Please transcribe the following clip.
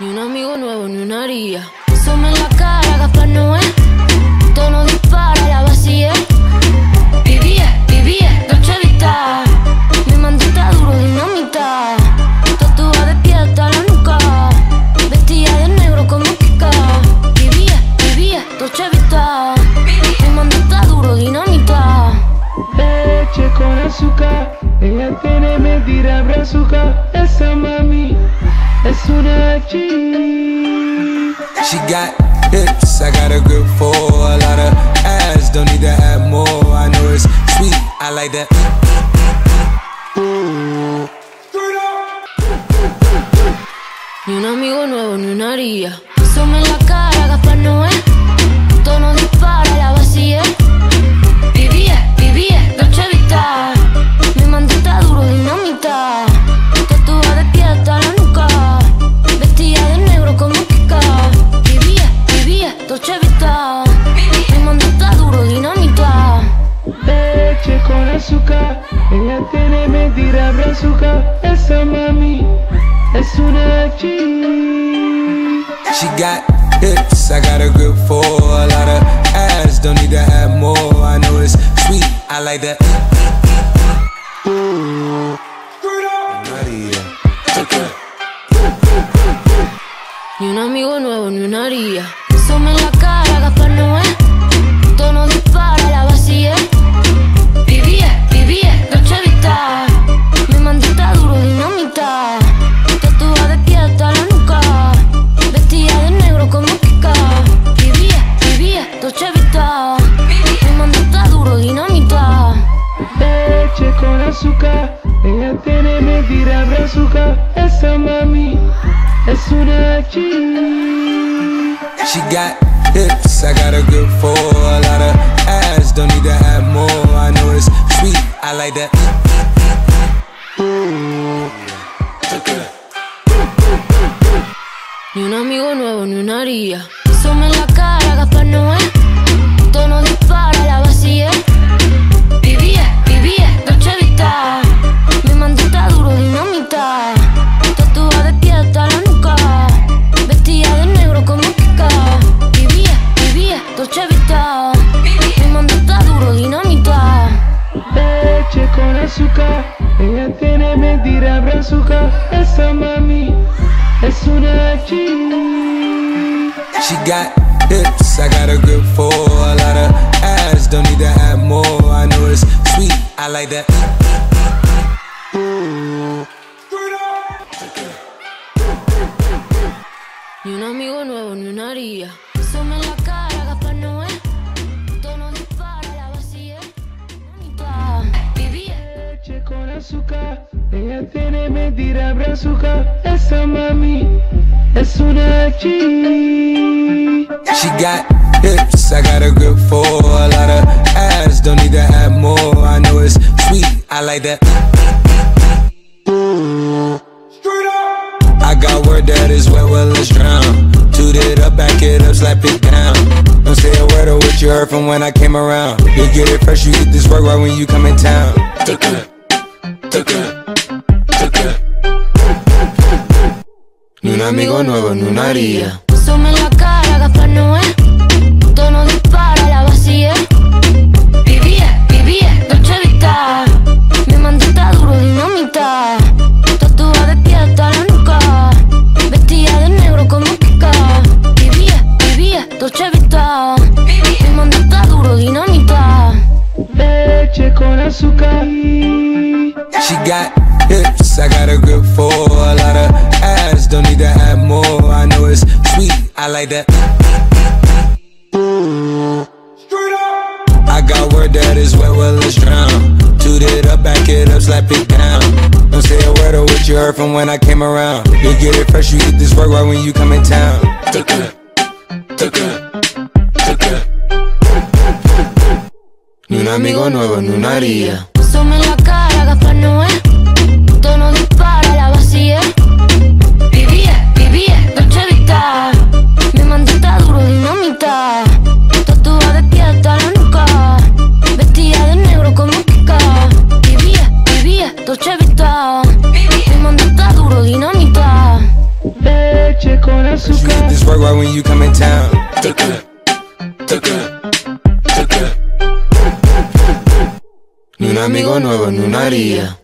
Ni un amigo nuevo, ni una haría. Somos en la cara, Gaspar Noé. Tono dispara, la vacía. Ella tiene medida brazuca. Esa mami es una G. She got hips, I got a grip for a lot of ass. Don't need to add more. I know it's sweet, I like that. Ni un amigo nuevo, ni una haría. Somos en la cara, Gaspar Noé. Tono dispara, medida brazuca. Mami es una G. She got hips, I got a grip for a lot of ass. Don't need to add more. I know it's sweet, I like that. Ni un amigo nuevo, ni una haría. Somos en la cara, Gaspar Noé. Eh. Tono dispara, la vacía. Azúcar, ella tiene medida brazuca. Esa mami es una G. She got hips, I got a grip for a lot of ass. Don't need to add more. I know it's sweet, I like that. Ni un amigo nuevo, ni una haría. Somos en la cara, Gaspar Noé. Tono dispara, la vacía. Azúcar, ella tiene medida brazuca. Esa mami es una G. She got hips, I got a grip for a lot of ass. Don't need to add more. I know it's sweet, I like that. Ni un amigo nuevo, ni una haría. Somos en la cara, Gaspar Noé. Con azúcar, ella tiene medida brazuca. Esa mami es una G. She got hips, I got a grip for a lot of ass. Don't need to add more. I know it's sweet, I like that. I got word that is wet, well, let's drown. Toot it up, back it up, slap it down. Don't say a word of what you heard from when I came around. You get it fresh, you get this work right when you come in town. Ni un amigo nuevo, ni una haría. En la cara, Gaspar Noé. Tono dispara, la vacía. She got hips, I got a grip for a lot of ass. Don't need to add more. I know it's sweet, I like that. Straight up. I got word that is wet, well, let's drown. Toot it up, back it up, slap it down. Don't say a word of what you heard from when I came around. You get it fresh, you get this work right when you come in town. Ni un amigo nuevo, ni una haría. Noé. Tono dispara, la vacía. Vivía, vivía, Dolce Vita. Mi mandita duro, dinamita. Tatuada de pie hasta la nuca. Vestida de negro como Kika. Vivía, vivía, Dolce Vita. Mi mando está duro, dinamita. Leche con azúcar. this work right when you come in town. Un amigo nuevo, ni una haría. Pásame la